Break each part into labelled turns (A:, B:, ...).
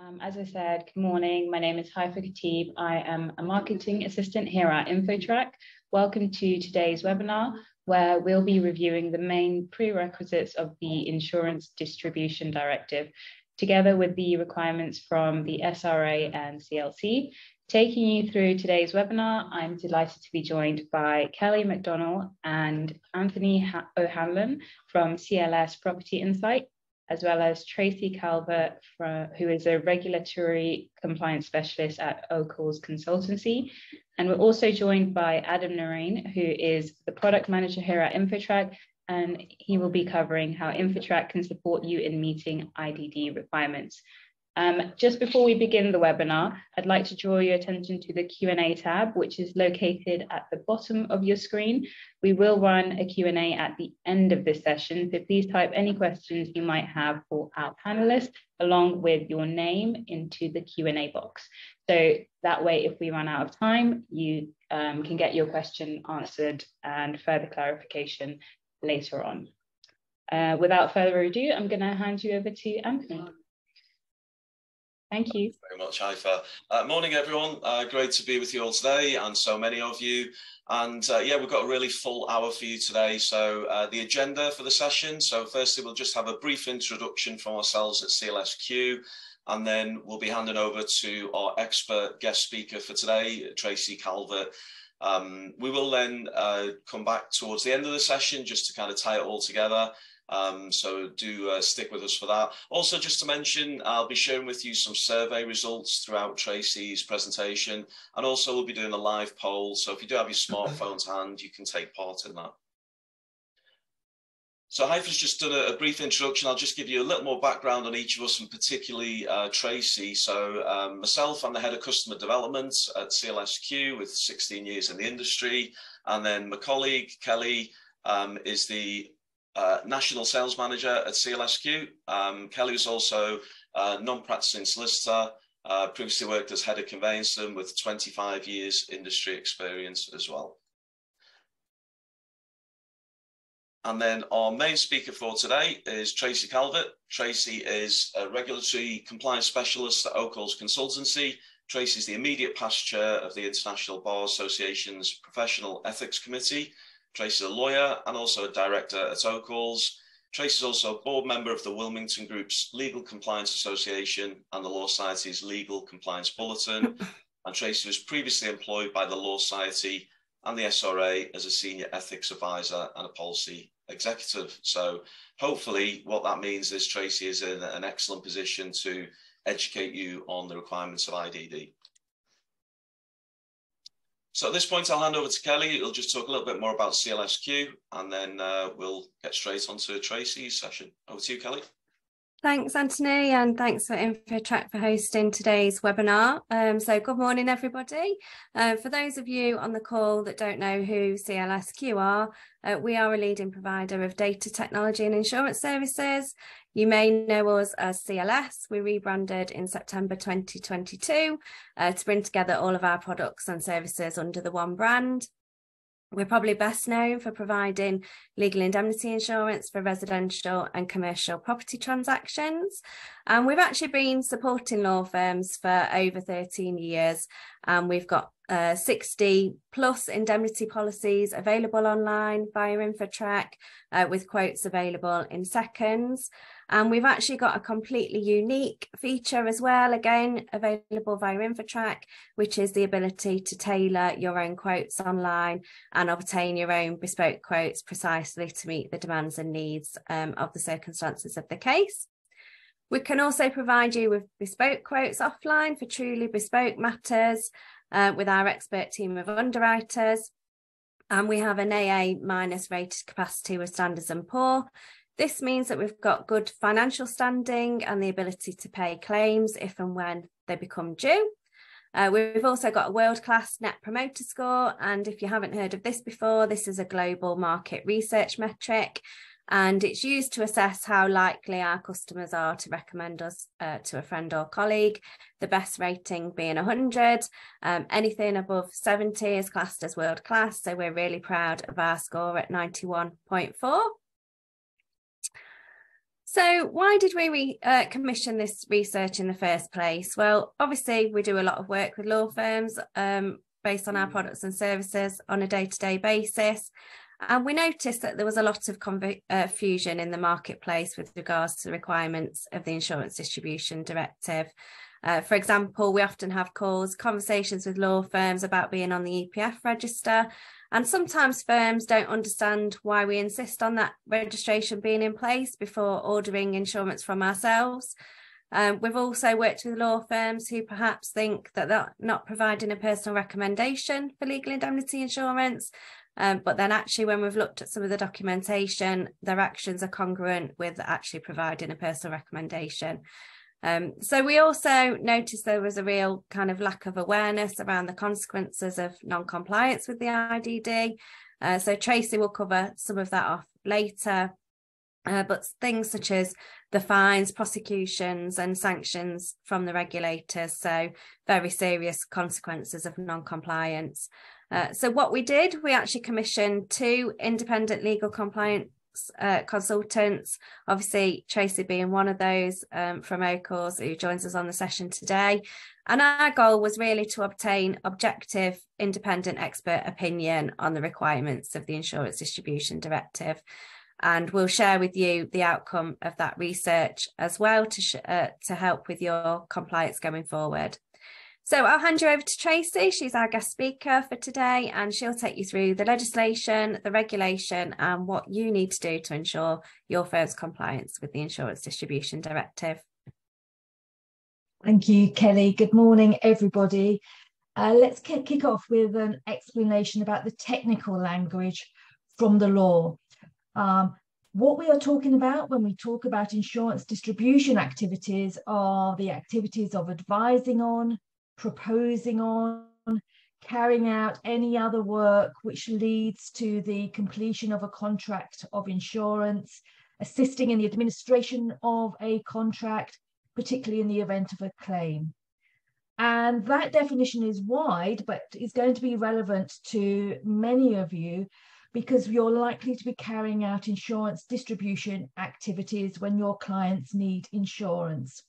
A: Um, as I said, good morning. My name is Haifa Khatib. I am a marketing assistant here at InfoTrack. Welcome to today's webinar, where we'll be reviewing the main prerequisites of the Insurance Distribution Directive, together with the requirements from the SRA and CLC. Taking you through today's webinar, I'm delighted to be joined by Kelly McDonnell and Anthony O'Hanlon from CLS Property Insight as well as Tracey Calvert, who is a regulatory compliance specialist at Oakhalls Consultancy. And we're also joined by Adam Noreen, who is the product manager here at InfoTrack, and he will be covering how InfoTrack can support you in meeting IDD requirements. Um, just before we begin the webinar, I'd like to draw your attention to the Q&A tab, which is located at the bottom of your screen. We will run a Q&A at the end of this session, so please type any questions you might have for our panelists, along with your name into the Q&A box. So that way, if we run out of time, you um, can get your question answered and further clarification later on. Uh, without further ado, I'm going to hand you over to Anthony. Thank you.
B: very much, Haifa. Uh, morning, everyone. Uh, great to be with you all today, and so many of you. And uh, yeah, we've got a really full hour for you today. So uh, the agenda for the session. So firstly, we'll just have a brief introduction from ourselves at CLSQ, and then we'll be handing over to our expert guest speaker for today, Tracey Calvert. Um, we will then uh, come back towards the end of the session just to kind of tie it all together. Um, so do uh, stick with us for that. Also, just to mention, I'll be sharing with you some survey results throughout Tracey's presentation. And also we'll be doing a live poll. So if you do have your smartphone to hand, you can take part in that. So Haifa's just done a, a, brief introduction. I'll just give you a little more background on each of us and particularly uh, Tracey. So um, myself, I'm the head of customer development at CLSQ with 16 years in the industry. And then my colleague, Kelly, um, is the uh, national sales manager at CLSQ. Um, Kelly was also a non-practicing solicitor, uh, previously worked as head of conveyancing with 25 years industry experience as well. And then our main speaker for today is Tracey Calvert. Tracey is a regulatory compliance specialist at Oakhalls Consultancy. Tracey is the immediate past chair of the International Bar Association's Professional Ethics Committee Tracey is a lawyer and also a director at Oakhalls. Tracey is also a board member of the Wilmington Group's Legal Compliance Association and the Law Society's Legal Compliance Bulletin. and Tracey was previously employed by the Law Society and the SRA as a senior ethics advisor and a policy executive. So hopefully what that means is Tracey is in an excellent position to educate you on the requirements of IDD. So at this point, I'll hand over to Kelly. He'll just talk a little bit more about CLSQ, and then uh, we'll get straight onto Tracey's session. Over to you, Kelly.
C: Thanks, Anthony, and thanks for InfoTrack for hosting today's webinar. Um, so good morning, everybody. Uh, for those of you on the call that don't know who CLSQ are, uh, we are a leading provider of data technology and insurance services. You may know us as CLS. We rebranded in September 2022 uh, to bring together all of our products and services under the one brand. We're probably best known for providing legal indemnity insurance for residential and commercial property transactions. And we've actually been supporting law firms for over 13 years. And we've got uh, 60 plus indemnity policies available online via InfoTrack uh, with quotes available in seconds. And we've actually got a completely unique feature as well, again, available via InfoTrack, which is the ability to tailor your own quotes online and obtain your own bespoke quotes precisely to meet the demands and needs um, of the circumstances of the case. We can also provide you with bespoke quotes offline for truly bespoke matters uh, with our expert team of underwriters. And we have an AA minus rated capacity with Standards and Poor, this means that we've got good financial standing and the ability to pay claims if and when they become due. Uh, we've also got a world-class net promoter score. And if you haven't heard of this before, this is a global market research metric. And it's used to assess how likely our customers are to recommend us uh, to a friend or colleague, the best rating being 100. Um, anything above 70 is classed as world class. So we're really proud of our score at 91.4. So, why did we re- uh, commission this research in the first place? Well, obviously, we do a lot of work with law firms um, based on our mm. products and services on a day to day basis. And we noticed that there was a lot of confusion uh, in the marketplace with regards to the requirements of the Insurance Distribution Directive. Uh, for example, we often have calls, conversations with law firms about being on the EPF register and sometimes firms don't understand why we insist on that registration being in place before ordering insurance from ourselves. Um, we've also worked with law firms who perhaps think that they're not providing a personal recommendation for legal indemnity insurance. Um, but then, actually, when we've looked at some of the documentation, their actions are congruent with actually providing a personal recommendation. Um, so we also noticed there was a real kind of lack of awareness around the consequences of non-compliance with the IDD. Uh, so Tracey will cover some of that off later. Uh, but things such as the fines, prosecutions, and sanctions from the regulators. So, very serious consequences of non compliance. Uh, so, what we did, we actually commissioned two independent legal compliance uh, consultants. Obviously, Tracey being one of those um, from Oakhalls who joins us on the session today. And our goal was really to obtain objective, independent expert opinion on the requirements of the Insurance Distribution Directive. And we'll share with you the outcome of that research as well to, uh, to help with your compliance going forward. So I'll hand you over to Tracey. She's our guest speaker for today, and she'll take you through the legislation, the regulation, and what you need to do to ensure your firm's compliance with the Insurance Distribution Directive.
D: Thank you, Kelly. Good morning, everybody. Uh, let's kick off with an explanation about the technical language from the law. Um, what we are talking about when we talk about insurance distribution activities are the activities of advising on, proposing on, carrying out any other work which leads to the completion of a contract of insurance, assisting in the administration of a contract, particularly in the event of a claim. And that definition is wide, but is going to be relevant to many of you because you're likely to be carrying out insurance distribution activities when your clients need insurance.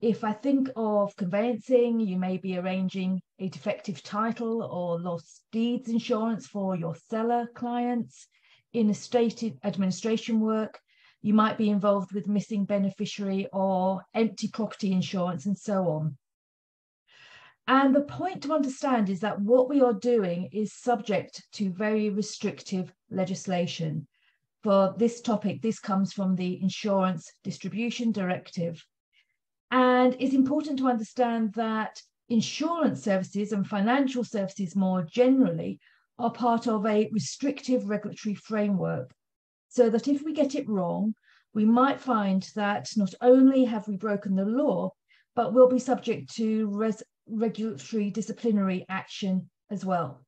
D: If I think of conveyancing, you may be arranging a defective title or lost deeds insurance for your seller clients. In estate administration work, you might be involved with missing beneficiary or empty property insurance and so on. And the point to understand is that what we are doing is subject to very restrictive legislation. For this topic, this comes from the Insurance Distribution Directive. And it's important to understand that insurance services and financial services more generally are part of a restrictive regulatory framework. So that if we get it wrong, we might find that not only have we broken the law, but we'll be subject to res- regulatory disciplinary action as well.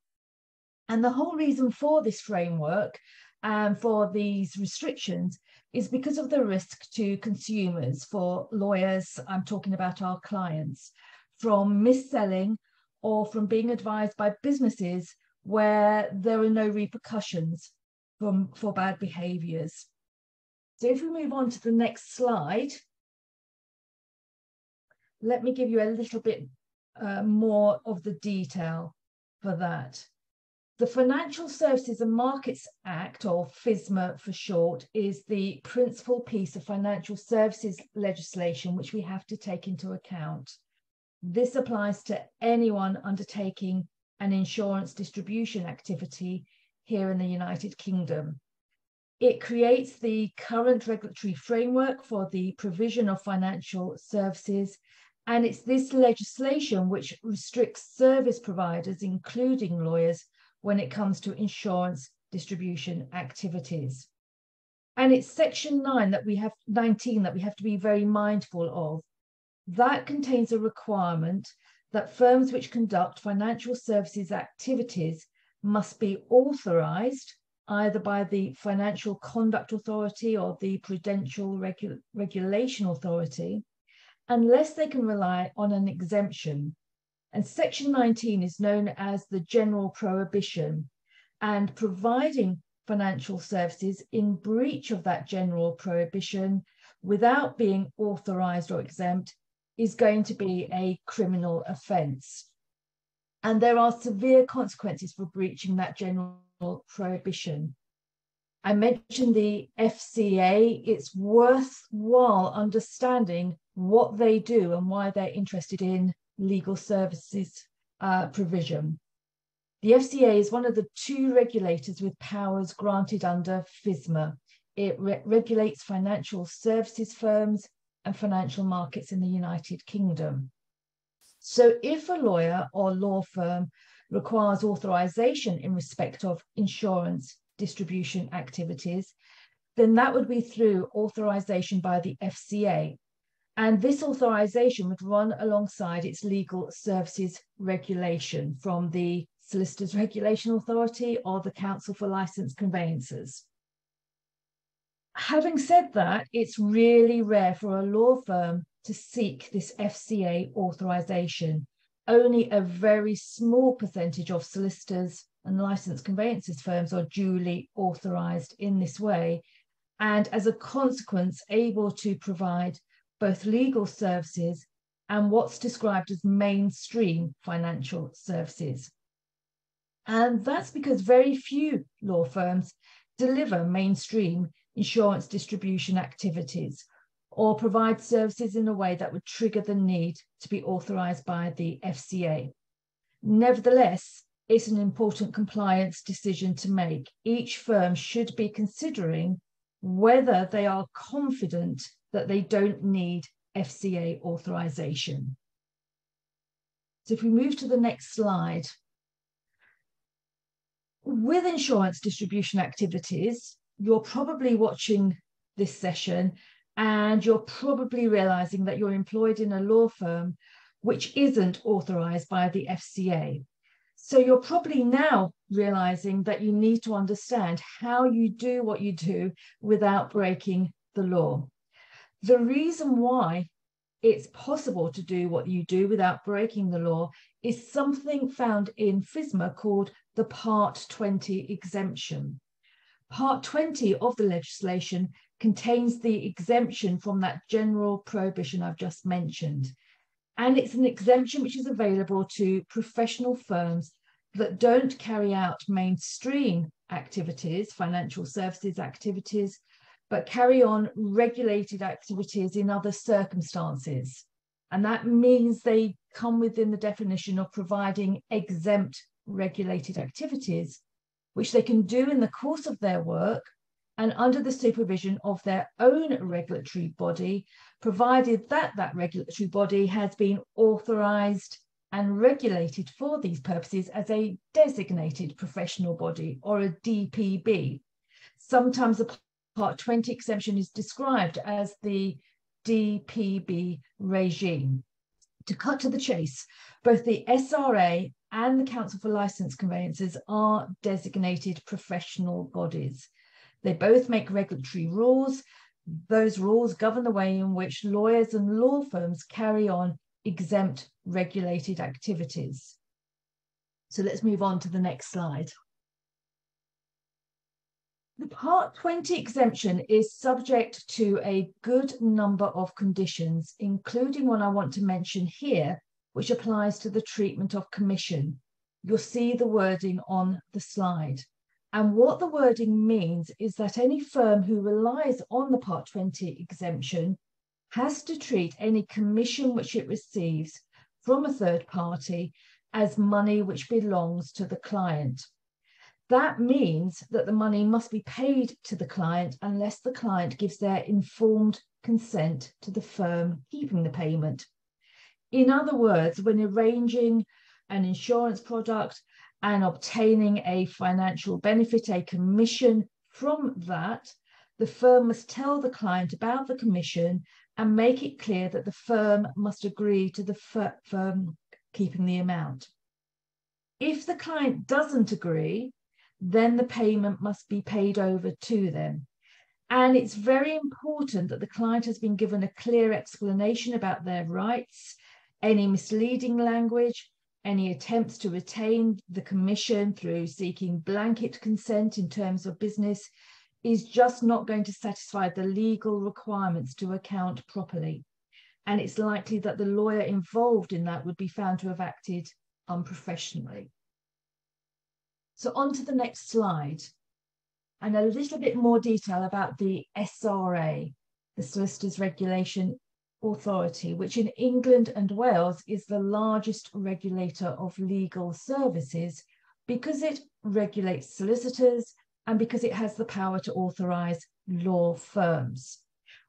D: And the whole reason for this framework and for these restrictions is because of the risk to consumers. For lawyers, I'm talking about our clients, from mis-selling or from being advised by businesses where there are no repercussions from, for bad behaviours. So if we move on to the next slide, let me give you a little bit uh, more of the detail for that. The Financial Services and Markets Act, or FSMA for short, is the principal piece of financial services legislation which we have to take into account. This applies to anyone undertaking an insurance distribution activity here in the United Kingdom. It creates the current regulatory framework for the provision of financial services and it's this legislation which restricts service providers, including lawyers, when it comes to insurance distribution activities. And it's section 9 that we have 19 that we have to be very mindful of. That contains a requirement that firms which conduct financial services activities must be authorized either by the Financial Conduct Authority or the Prudential Regu Regulation Authority, unless they can rely on an exemption and Section 19 is known as the general prohibition and providing financial services in breach of that general prohibition without being authorized or exempt is going to be a criminal offence. And there are severe consequences for breaching that general prohibition. I mentioned the FCA. It's worthwhile understanding what they do and why they're interested in legal services uh, provision. The FCA is one of the two regulators with powers granted under FSMA. It re regulates financial services firms and financial markets in the United Kingdom. So if a lawyer or law firm requires authorization in respect of insurance distribution activities, then that would be through authorization by the FCA. And this authorization would run alongside its legal services regulation from the Solicitors Regulation Authority or the Council for Licensed Conveyancers. Having said that, it's really rare for a law firm to seek this FCA authorization. Only a very small percentage of solicitors and licensed conveyancers firms are duly authorized in this way, and as a consequence, able to provide both legal services and what's described as mainstream financial services. And that's because very few law firms deliver mainstream insurance distribution activities or provide services in a way that would trigger the need to be authorised by the FCA. Nevertheless, it's an important compliance decision to make. Each firm should be considering whether they are confident that they don't need FCA authorization. So if we move to the next slide, with insurance distribution activities, you're probably watching this session and you're probably realizing that you're employed in a law firm which isn't authorized by the FCA. So you're probably now realizing that you need to understand how you do what you do without breaking the law. The reason why it's possible to do what you do without breaking the law is something found in FSMA called the Part 20 exemption. Part 20 of the legislation contains the exemption from that general prohibition I've just mentioned. And it's an exemption which is available to professional firms that don't carry out mainstream activities, financial services activities, but carry on regulated activities in other circumstances. And that means they come within the definition of providing exempt regulated activities which they can do in the course of their work and under the supervision of their own regulatory body, provided that that regulatory body has been authorized and regulated for these purposes as a designated professional body or a DPB. Sometimes Part 20 exemption is described as the DPB regime. To cut to the chase, both the SRA and the Council for Licensed Conveyancers are designated professional bodies. They both make regulatory rules. Those rules govern the way in which lawyers and law firms carry on exempt regulated activities. So let's move on to the next slide. The Part 20 exemption is subject to a good number of conditions, including one I want to mention here, which applies to the treatment of commission. You'll see the wording on the slide. And what the wording means is that any firm who relies on the Part 20 exemption has to treat any commission which it receives from a third party as money which belongs to the client. That means that the money must be paid to the client unless the client gives their informed consent to the firm keeping the payment. In other words, when arranging an insurance product and obtaining a financial benefit, a commission from that, the firm must tell the client about the commission and make it clear that the firm must agree to the firm keeping the amount. If the client doesn't agree, then the payment must be paid over to them. And it's very important that the client has been given a clear explanation about their rights any misleading language, any attempts to retain the commission through seeking blanket consent in terms of business is just not going to satisfy the legal requirements to account properly. And it's likely that the lawyer involved in that would be found to have acted unprofessionally. So on to the next slide and a little bit more detail about the SRA, the Solicitors Regulation Authority, which in England and Wales is the largest regulator of legal services because it regulates solicitors and because it has the power to authorise law firms.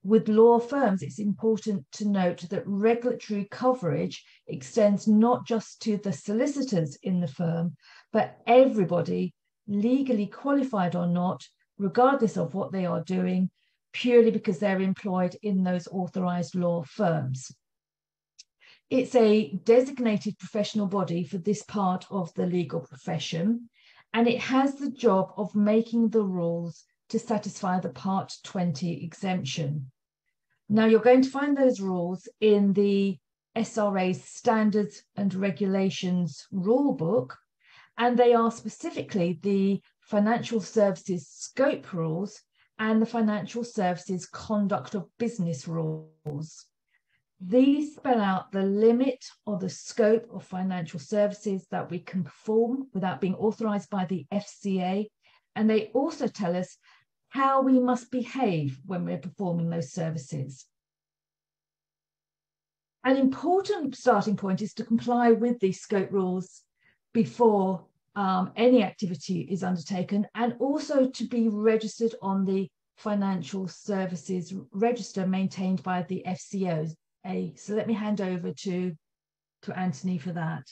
D: With law firms, it's important to note that regulatory coverage extends not just to the solicitors in the firm, but everybody, legally qualified or not, regardless of what they are doing, purely because they're employed in those authorised law firms. It's a designated professional body for this part of the legal profession, and it has the job of making the rules to satisfy the Part 20 exemption. Now, you're going to find those rules in the SRA's Standards and Regulations Rulebook, and they are specifically the Financial Services Scope Rules and the Financial Services Conduct of Business Rules. These spell out the limit or the scope of financial services that we can perform without being authorised by the FCA. And they also tell us how we must behave when we're performing those services. An important starting point is to comply with these scope rules before um, any activity is undertaken and also to be registered on the financial services register maintained by the FCO, a. So let me hand over to, to Anthony for that.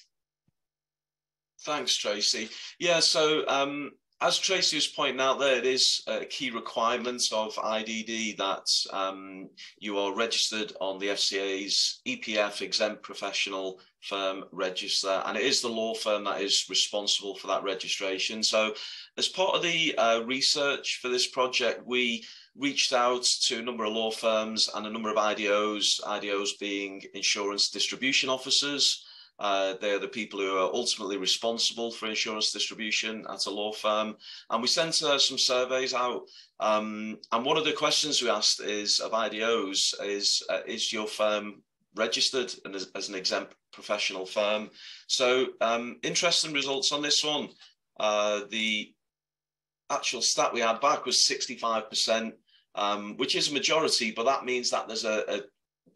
B: Thanks, Tracey. Yeah, so um, as Tracey was pointing out there, it is a key requirement of IDD that um, you are registered on the FCA's EPF exempt professional firm register, and it is the law firm that is responsible for that registration. So, as part of the uh, research for this project, we reached out to a number of law firms and a number of IDOs, IDOs being insurance distribution officers. Uh, they're the people who are ultimately responsible for insurance distribution at a law firm. And we sent uh, some surveys out. Um, and one of the questions we asked is of IDOs is, uh, is your firm registered as, as, an exempt professional firm? So um, interesting results on this one. Uh, the actual stat we had back was 65% um, which is a majority, but that means that there's a, a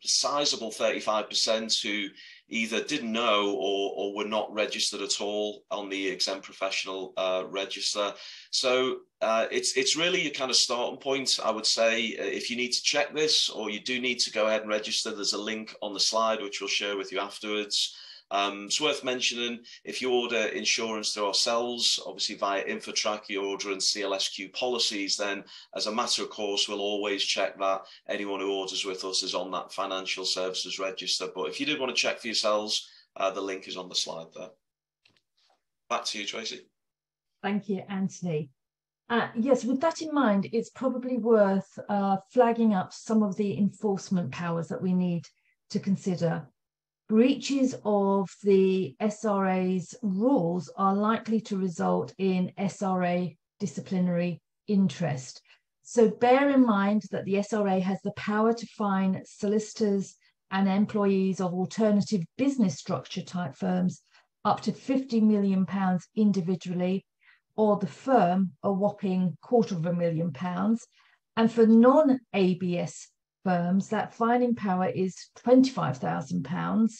B: sizable 35% who either didn't know or, or were not registered at all on the exempt professional uh, register. So uh, it's it's really a kind of starting point, I would say. If you need to check this or you do need to go ahead and register, there's a link on the slide which we'll share with you afterwards. Um, it's worth mentioning if you order insurance through ourselves, obviously via InfoTrack, you order in CLSQ policies, then as a matter of course, we'll always check that anyone who orders with us is on that financial services register. But if you did want to check for yourselves, uh, the link is on the slide there. Back to you, Tracey.
D: Thank you, Anthony. Uh, yes, with that in mind, it's probably worth uh, flagging up some of the enforcement powers that we need to consider breaches of the SRA's rules are likely to result in SRA disciplinary interest. So bear in mind that the SRA has the power to fine solicitors and employees of alternative business structure type firms up to 50 million pounds individually or the firm a whopping quarter of a million pounds and for non-ABS firms, that fining power is £25,000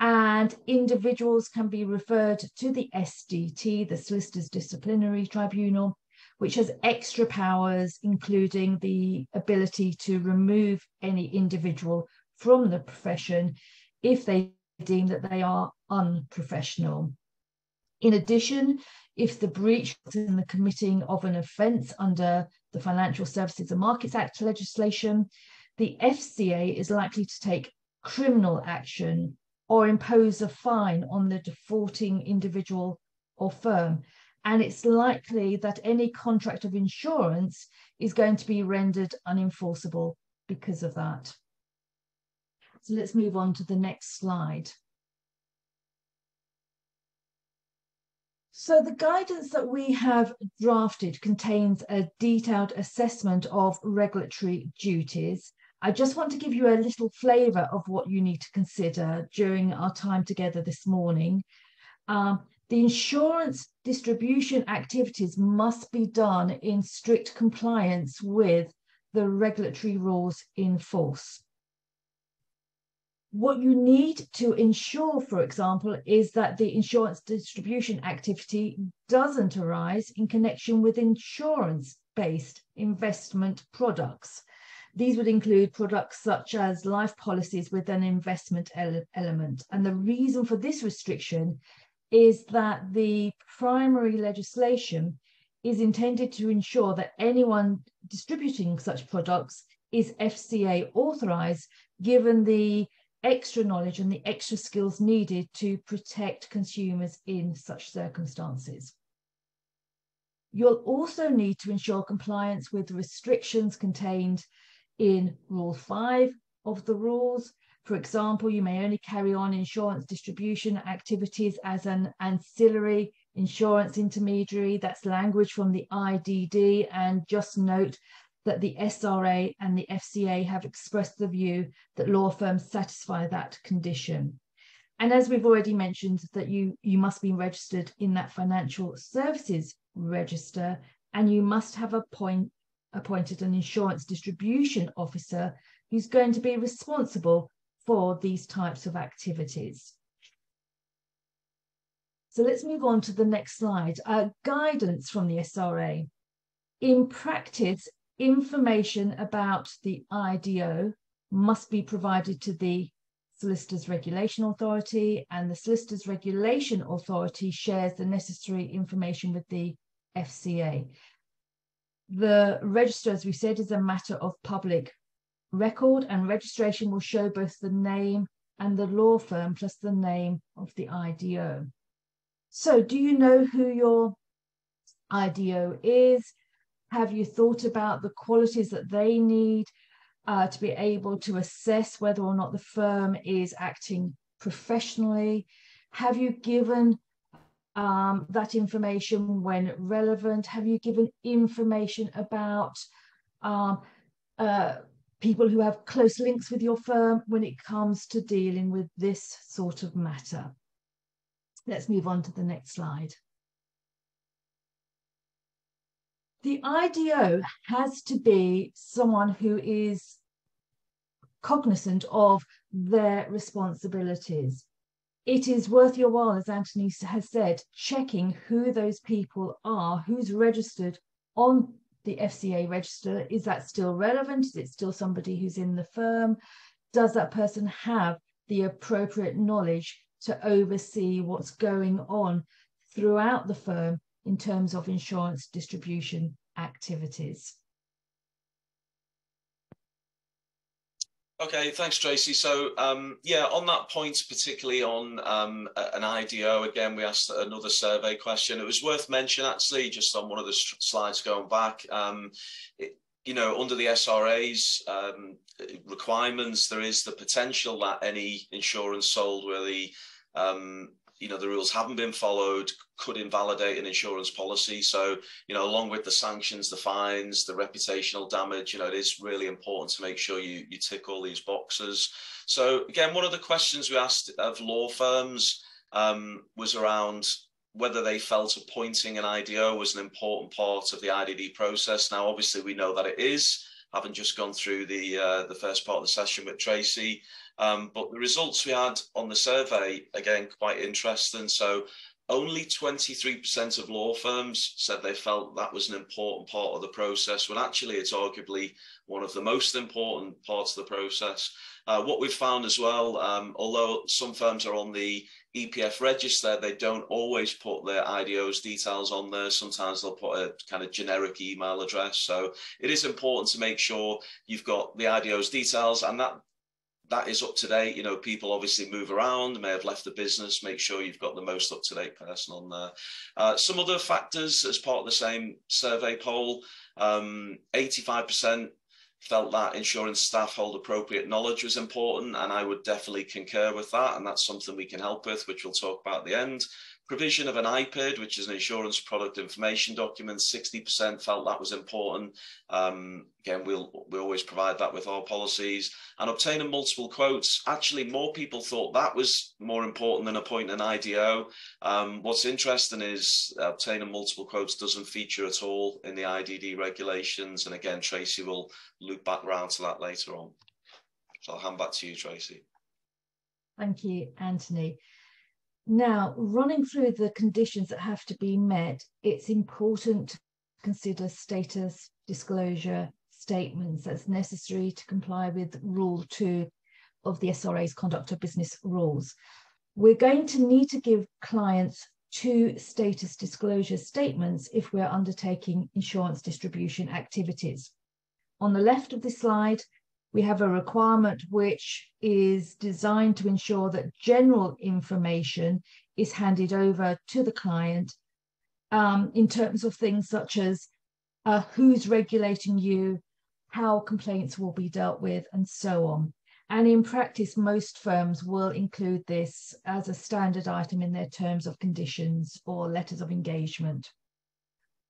D: and individuals can be referred to the SDT, the Solicitors Disciplinary Tribunal, which has extra powers, including the ability to remove any individual from the profession if they deem that they are unprofessional. In addition, if the breach is in the committing of an offence under the Financial Services and Markets Act legislation, the FCA is likely to take criminal action or impose a fine on the defaulting individual or firm. And it's likely that any contract of insurance is going to be rendered unenforceable because of that. So let's move on to the next slide. So the guidance that we have drafted contains a detailed assessment of regulatory duties. I just want to give you a little flavour of what you need to consider during our time together this morning. Um, the insurance distribution activities must be done in strict compliance with the regulatory rules in force. What you need to ensure, for example, is that the insurance distribution activity doesn't arise in connection with insurance-based investment products. These would include products such as life policies with an investment ele element. And the reason for this restriction is that the primary legislation is intended to ensure that anyone distributing such products is FCA authorized, given the extra knowledge and the extra skills needed to protect consumers in such circumstances. You'll also need to ensure compliance with the restrictions contained in Rule 5 of the rules, for example, you may only carry on insurance distribution activities as an ancillary insurance intermediary. That's language from the IDD. And just note that the SRA and the FCA have expressed the view that law firms satisfy that condition. And as we've already mentioned, that you, you must be registered in that financial services register, and you must have appoint, appointed an insurance distribution officer who's going to be responsible for these types of activities. So let's move on to the next slide. Uh, guidance from the SRA. In practice, information about the IDO must be provided to the Solicitors Regulation Authority and the Solicitors Regulation Authority shares the necessary information with the FCA. The register, as we said, is a matter of public record and registration will show both the name and the law firm plus the name of the IDO. So do you know who your IDO is? Have you thought about the qualities that they need uh, to be able to assess whether or not the firm is acting professionally? Have you given um, that information when relevant? Have you given information about um, uh, people who have close links with your firm when it comes to dealing with this sort of matter. Let's move on to the next slide. The IDO has to be someone who is cognizant of their responsibilities. It is worth your while, as Anthony has said, checking who those people are, who's registered on the FCA register, is that still relevant? Is it still somebody who's in the firm? Does that person have the appropriate knowledge to oversee what's going on throughout the firm in terms of insurance distribution activities?
B: Okay, thanks, Tracey. So, um, yeah, on that point, particularly on um, an IDO, again, we asked another survey question. It was worth mentioning, actually, just on one of the slides going back. Um, it, you know, under the SRA's um, requirements, there is the potential that any insurance sold where the um, you know the rules haven't been followed could invalidate an insurance policy. So you know along with the sanctions the fines the reputational damage you know it is really important to make sure you you tick all these boxes. So again one of the questions we asked of law firms um, was around whether they felt appointing an IDO was an important part of the IDD process. Now obviously we know that it is having just gone through the uh, the first part of the session with Tracey um, but the results we had on the survey, again, quite interesting. So only 23% of law firms said they felt that was an important part of the process, when actually it's arguably one of the most important parts of the process. Uh, what we've found as well, um, although some firms are on the EPF register, they don't always put their IDO's details on there. Sometimes they'll put a kind of generic email address. So it is important to make sure you've got the IDO's details and that that is up to date. You know, people obviously move around, may have left the business. Make sure you've got the most up to date person on there. Uh, some other factors as part of the same survey poll: um, 85% felt that insurance staff hold appropriate knowledge was important, and I would definitely concur with that. And that's something we can help with, which we'll talk about at the end. Provision of an IPID, which is an insurance product information document, 60% felt that was important. Um, again, we'll we always provide that with our policies. And obtaining multiple quotes, actually more people thought that was more important than appointing an IDO. Um, what's interesting is obtaining multiple quotes doesn't feature at all in the IDD regulations. And again, Tracey will loop back round to that later on. So I'll hand back to you, Tracey.
D: Thank you, Anthony. Now, running through the conditions that have to be met, it's important to consider status disclosure statements that's necessary to comply with Rule 2 of the SRA's Conduct of Business Rules. We're going to need to give clients two status disclosure statements if we're undertaking insurance distribution activities. On the left of the slide, we have a requirement which is designed to ensure that general information is handed over to the client um, in terms of things such as uh, who's regulating you, how complaints will be dealt with, and so on. And in practice, most firms will include this as a standard item in their terms of conditions or letters of engagement.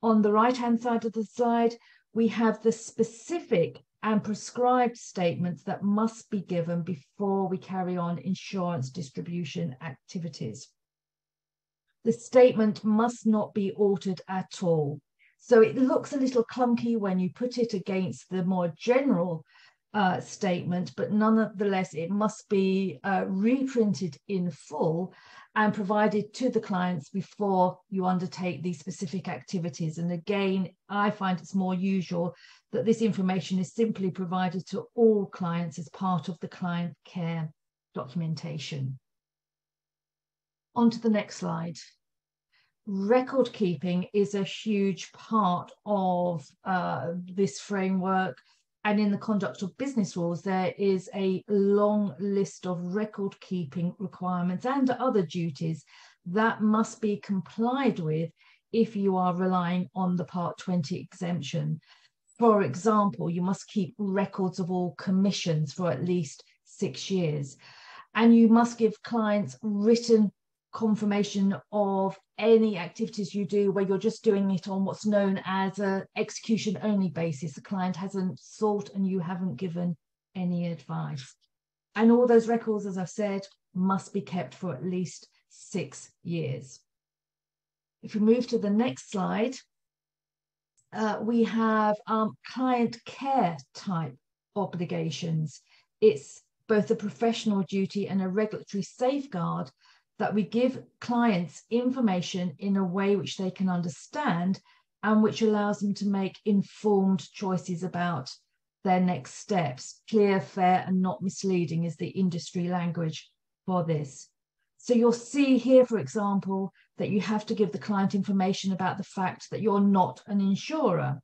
D: On the right hand side of the slide, we have the specific and prescribed statements that must be given before we carry on insurance distribution activities. The statement must not be altered at all. So it looks a little clunky when you put it against the more general uh, statement, but nonetheless, it must be uh, reprinted in full and provided to the clients before you undertake these specific activities. And again, I find it's more usual that this information is simply provided to all clients as part of the client care documentation. On to the next slide. Record keeping is a huge part of uh, this framework and in the conduct of business rules, there is a long list of record keeping requirements and other duties that must be complied with if you are relying on the Part 20 exemption. For example, you must keep records of all commissions for at least six years. And you must give clients written confirmation of any activities you do where you're just doing it on what's known as a execution only basis. The client hasn't sought and you haven't given any advice. And all those records as i've said must be kept for at least six years. If we move to the next slide uh, we have um, client care type obligations it's both a professional duty and a regulatory safeguard that we give clients information in a way which they can understand and which allows them to make informed choices about their next steps. Clear, fair, and not misleading is the industry language for this. So you'll see here, for example, that you have to give the client information about the fact that you're not an insurer.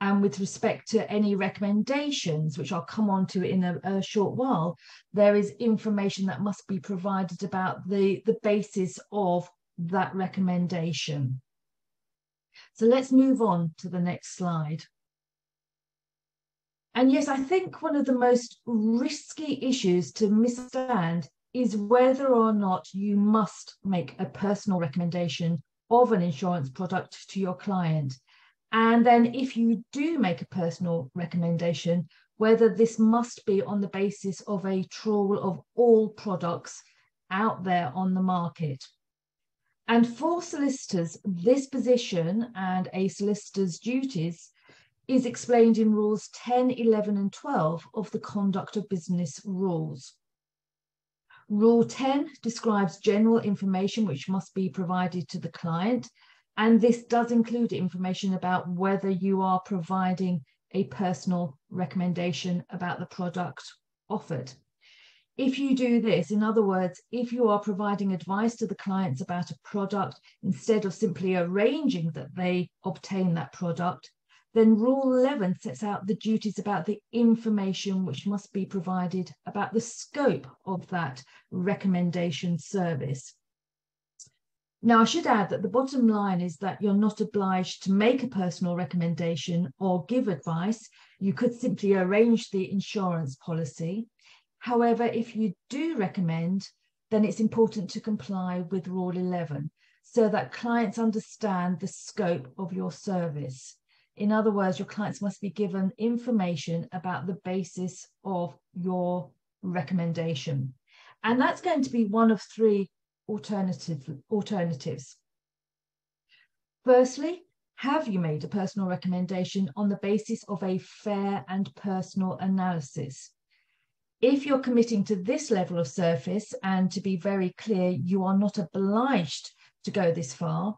D: And with respect to any recommendations, which I'll come on to in a, a, short while, there is information that must be provided about the, the basis of that recommendation. So let's move on to the next slide. And yes, I think one of the most risky issues to misunderstand is whether or not you must make a personal recommendation of an insurance product to your client. And then if you do make a personal recommendation, whether this must be on the basis of a trawl of all products out there on the market. And for solicitors, this position and a solicitor's duties is explained in rules 10, 11 and 12 of the Conduct of Business Rules. Rule 10 describes general information which must be provided to the client and this does include information about whether you are providing a personal recommendation about the product offered. If you do this, in other words, if you are providing advice to the clients about a product instead of simply arranging that they obtain that product, then Rule 11 sets out the duties about the information which must be provided about the scope of that recommendation service. Now, I should add that the bottom line is that you're not obliged to make a personal recommendation or give advice. You could simply arrange the insurance policy. However, if you do recommend, then it's important to comply with Rule 11. so that clients understand the scope of your service. In other words, your clients must be given information about the basis of your recommendation. And that's going to be one of three alternative, alternatives. Firstly, have you made a personal recommendation on the basis of a fair and personal analysis? If you're committing to this level of service, and to be very clear, you are not obliged to go this far,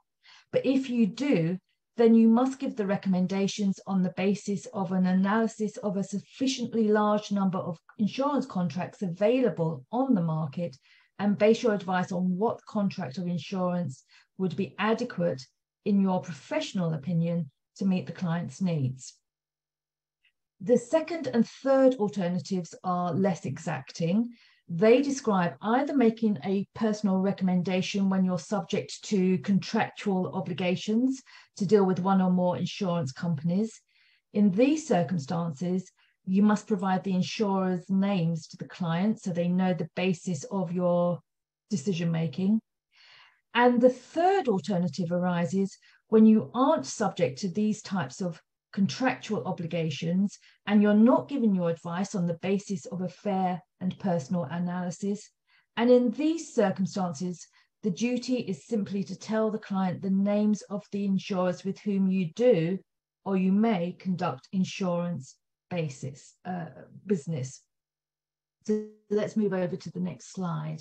D: but if you do, then you must give the recommendations on the basis of an analysis of a sufficiently large number of insurance contracts available on the market and base your advice on what contract of insurance would be adequate in your professional opinion to meet the client's needs. The second and third alternatives are less exacting. They describe either making a personal recommendation when you're subject to contractual obligations to deal with one or more insurance companies. In these circumstances, you must provide the insurer's names to the client so they know the basis of your decision making. And the third alternative arises when you aren't subject to these types of contractual obligations and you're not giving your advice on the basis of a fair and personal analysis. And in these circumstances, the duty is simply to tell the client the names of the insurers with whom you do or you may conduct insurance basis uh, business. So let's move over to the next slide.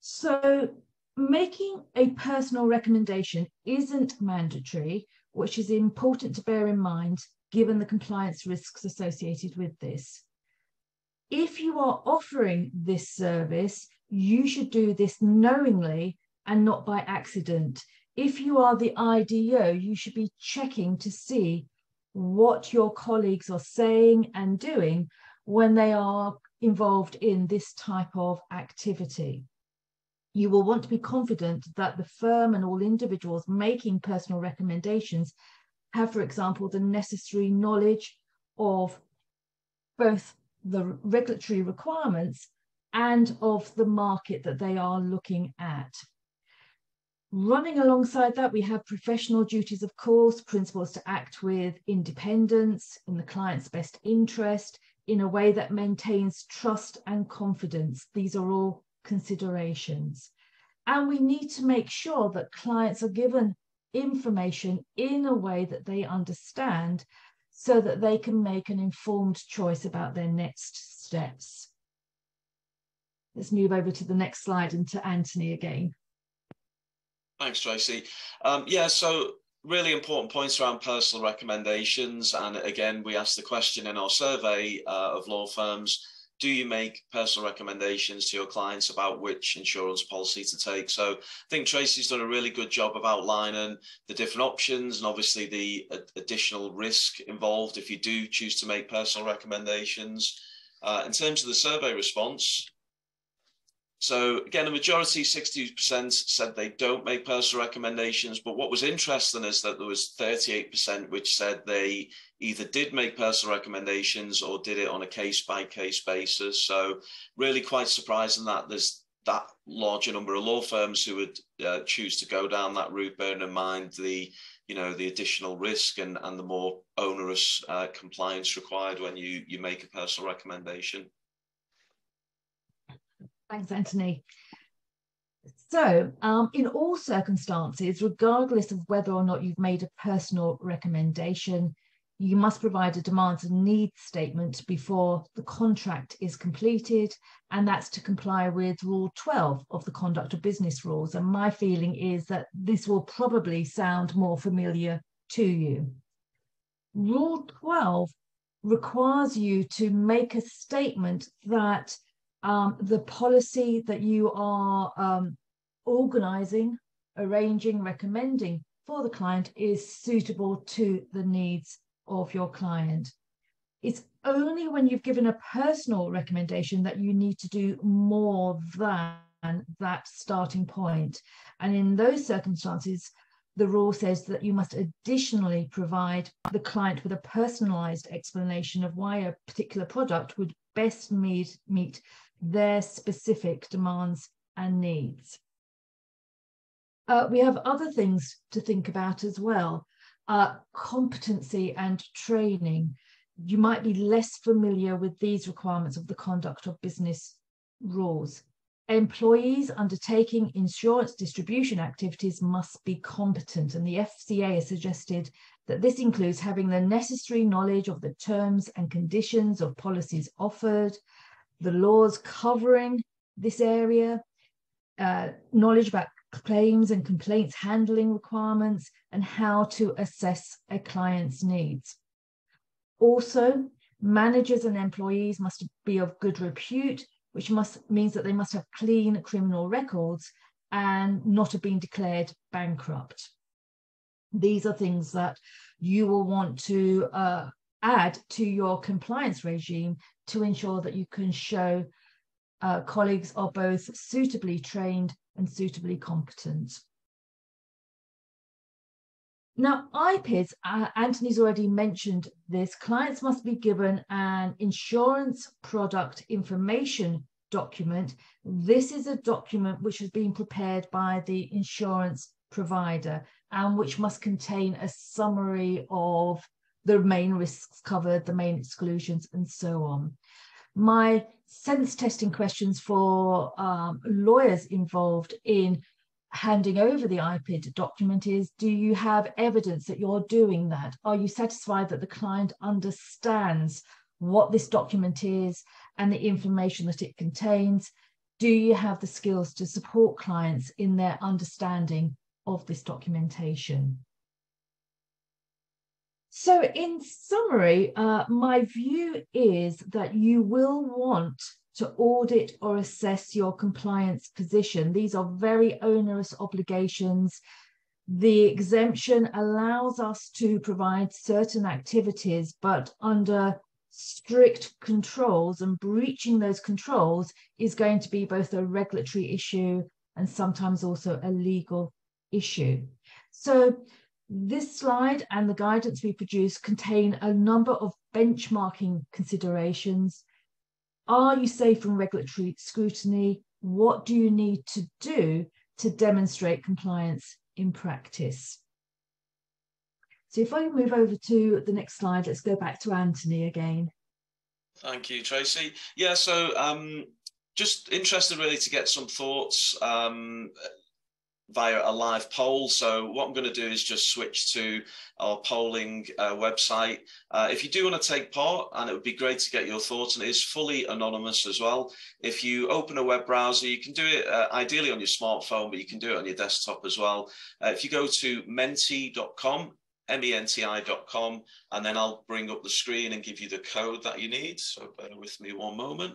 D: So making a personal recommendation isn't mandatory, which is important to bear in mind given the compliance risks associated with this. If you are offering this service, you should do this knowingly and not by accident. If you are the IDO, you should be checking to see what your colleagues are saying and doing when they are involved in this type of activity you will want to be confident that the firm and all individuals making personal recommendations have, for example, the necessary knowledge of both the regulatory requirements and of the market that they are looking at. Running alongside that, we have professional duties, of course, principles to act with independence in the client's best interest in a way that maintains trust and confidence. These are all considerations. And we need to make sure that clients are given information in a way that they understand so that they can make an informed choice about their next steps. Let's move over to the next slide and to Anthony again.
B: Thanks, Tracey. Um, yeah, so really important points around personal recommendations. And again, we asked the question in our survey uh, of law firms do you make personal recommendations to your clients about which insurance policy to take? So I think Tracey's done a really good job of outlining the different options and obviously the additional risk involved if you do choose to make personal recommendations. Uh, in terms of the survey response, so again, a majority, 60% said they don't make personal recommendations. But what was interesting is that there was 38% which said they either did make personal recommendations or did it on a case by case basis. So really quite surprising that there's that larger number of law firms who would uh, choose to go down that route, bearing in mind the you know the additional risk and, and the more onerous uh, compliance required when you you make a personal recommendation.
D: Thanks, Anthony. So, um, in all circumstances, regardless of whether or not you've made a personal recommendation, you must provide a demands and needs statement before the contract is completed, and that's to comply with Rule 12 of the Conduct of Business Rules. And my feeling is that this will probably sound more familiar to you. Rule 12 requires you to make a statement that um, the policy that you are um, organizing, arranging, recommending for the client is suitable to the needs of your client. It's only when you've given a personal recommendation that you need to do more than that starting point. And in those circumstances, the rule says that you must additionally provide the client with a personalized explanation of why a particular product would best meet, meet their specific demands and needs. Uh, we have other things to think about as well. Uh, competency and training. You might be less familiar with these requirements of the conduct of business rules. Employees undertaking insurance distribution activities must be competent, and the FCA has suggested that this includes having the necessary knowledge of the terms and conditions of policies offered, the laws covering this area, uh, knowledge about claims and complaints handling requirements, and how to assess a client's needs. Also, managers and employees must be of good repute, which must means that they must have clean criminal records and not have been declared bankrupt. These are things that you will want to uh, add to your compliance regime to ensure that you can show uh, colleagues are both suitably trained and suitably competent. Now, IPIDs, uh, Anthony's already mentioned this, clients must be given an insurance product information document. This is a document which has been prepared by the insurance provider and which must contain a summary of the main risks covered, the main exclusions, and so on. My sense testing questions for um, lawyers involved in handing over the IPID document is do you have evidence that you're doing that? Are you satisfied that the client understands what this document is and the information that it contains? Do you have the skills to support clients in their understanding of this documentation? So, in summary, uh, my view is that you will want to audit or assess your compliance position. These are very onerous obligations. The exemption allows us to provide certain activities, but under strict controls, and breaching those controls is going to be both a regulatory issue and sometimes also a legal issue. So, this slide and the guidance we produce contain a number of benchmarking considerations are you safe from regulatory scrutiny? What do you need to do to demonstrate compliance in practice? So if I move over to the next slide, let's go back to Anthony again.
B: Thank you, Tracey. Yeah, so um, just interested really to get some thoughts. Um, via a live poll. So what I'm going to do is just switch to our polling uh, website. Uh, if you do want to take part, and it would be great to get your thoughts, and it is fully anonymous as well. If you open a web browser, you can do it uh, ideally on your smartphone, but you can do it on your desktop as well. Uh, if you go to menti.com, menti.com, and then I'll bring up the screen and give you the code that you need. So bear with me one moment.